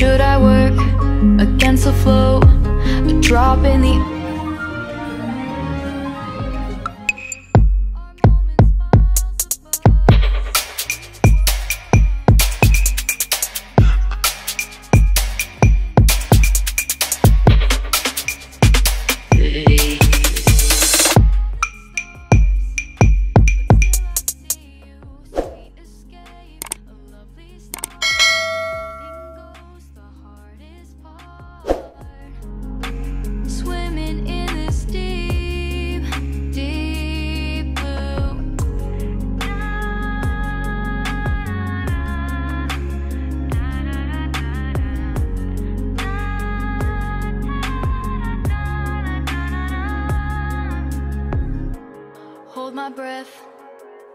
Should I work against the flow? A drop in the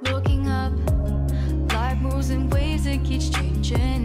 looking up. Life moves in ways it keeps changing.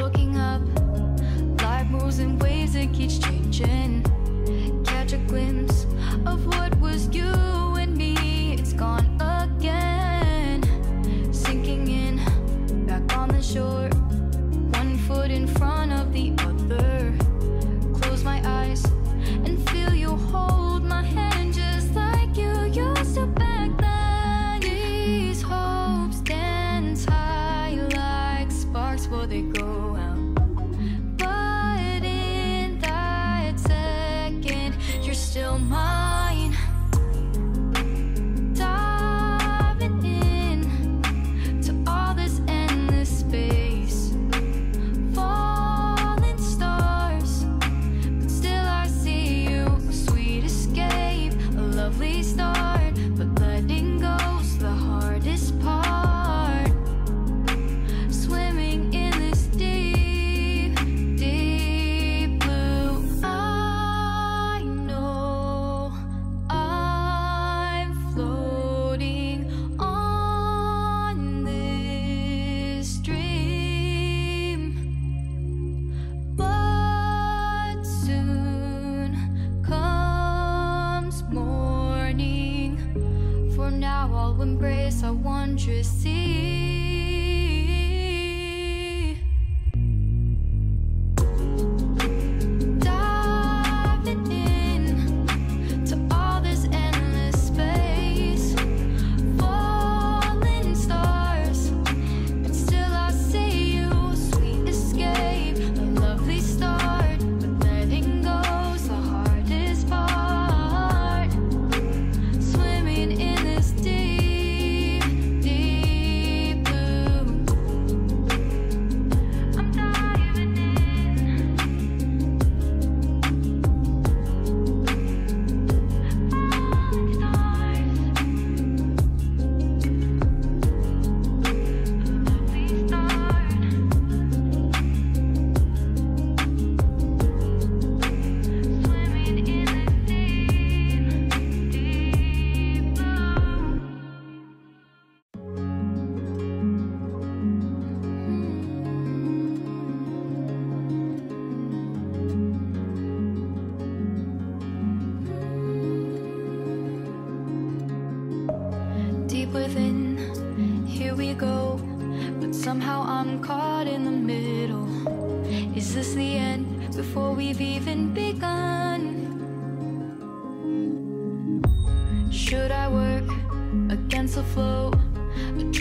looking up. Life moves in ways that keeps changing. Catch a glimpse of what was you. citrusy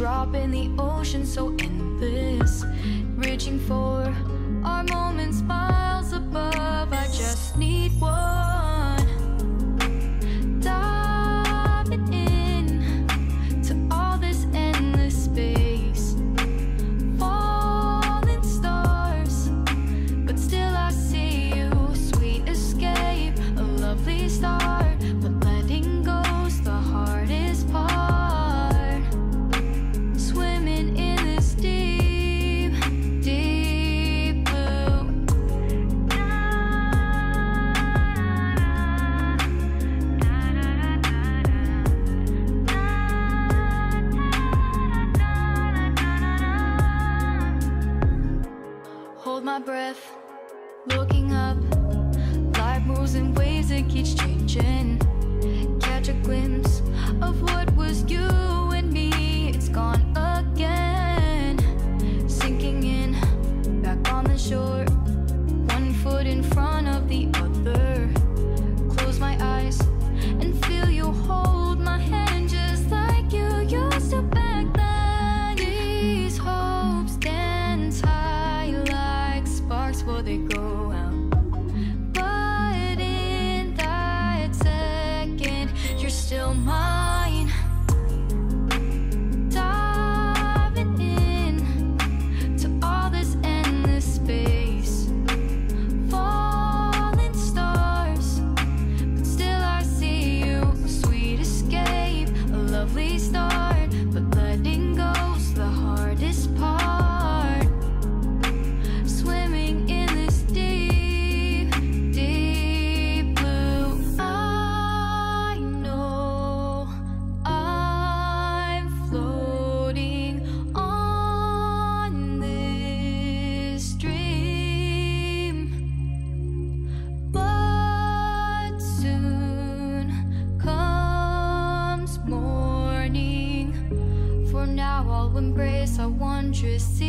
drop in the ocean so endless Reaching for our moments miles above. I just need one my breath, looking up. Life moves in waves It keeps changing. Catch a glimpse of what was you. dangerous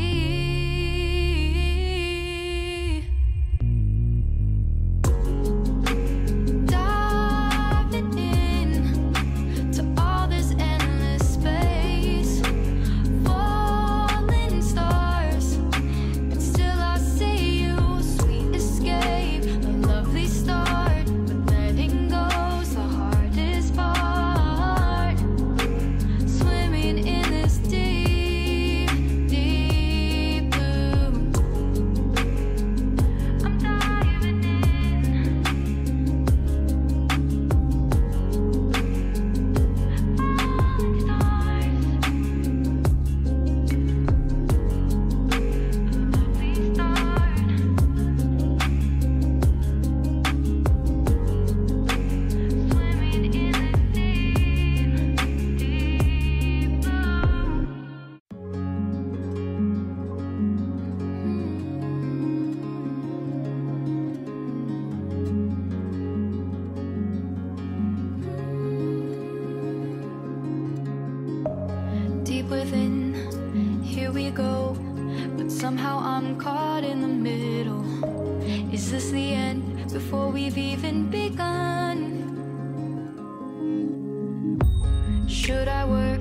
Should I work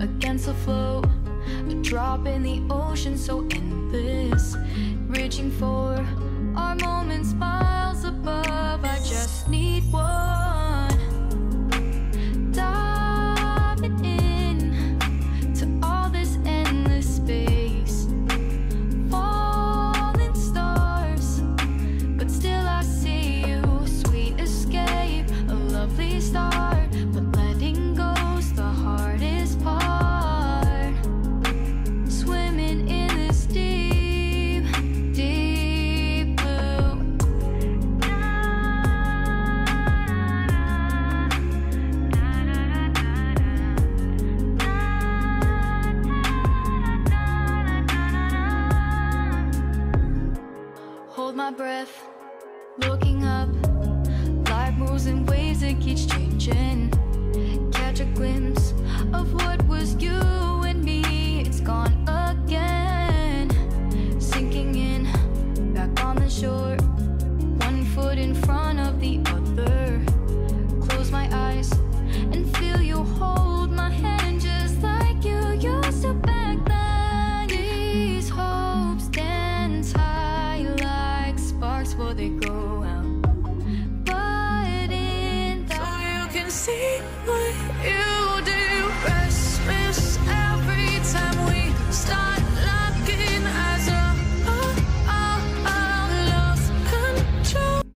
against the flow? A drop in the ocean so endless Reaching for our moments miles above I just need one my breath, looking up. Life moves in ways it keeps changing. Catch a glimpse of what was you.